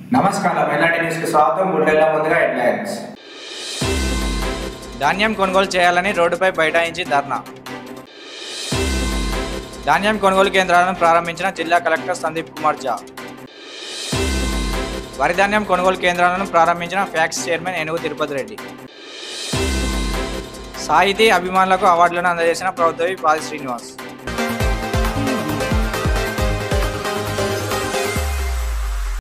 నమస్కారం. ఎల్లాంటి న్యూస్కి స్వాగతం. గుండెల్లో ముందుగా హెడ్లైన్స్. ధాన్యం కొనుగోలు చేయాలని రోడ్డుపై బైఠాయించి ధర్నా. ధాన్యం కొనుగోలు కేంద్రాలను ప్రారంభించిన జిల్లా కలెక్టర్ సందీప్ కుమార్ జా. వరి ధాన్యం కొనుగోలు కేంద్రాలను ప్రారంభించిన ఫ్యాక్స్ చైర్మన్ ఏనుగు తిరుపతి రెడ్డి. సాహితీ అభిమానులకు అవార్డులను అందజేసిన ప్రభుత్వ పాది శ్రీనివాస్.